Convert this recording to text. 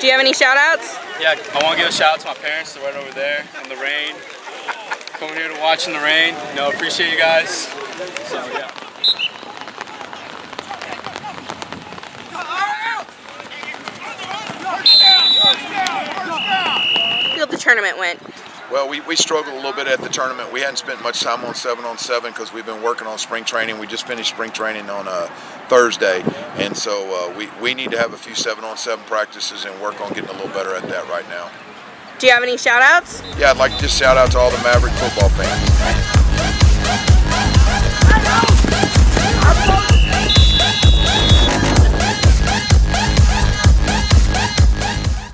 Do you have any shout outs? Yeah, I want to give a shout out to my parents. They're right over there in the rain. Coming here to watch in the rain. You know, appreciate you guys. So, yeah. Feel the tournament went. Well, we, we struggled a little bit at the tournament. We hadn't spent much time on seven on seven because we've been working on spring training. We just finished spring training on uh, Thursday, and so uh, we, we need to have a few seven on seven practices and work on getting a little better at that right now. Do you have any shout outs? Yeah, I'd like to just shout out to all the Maverick football fans.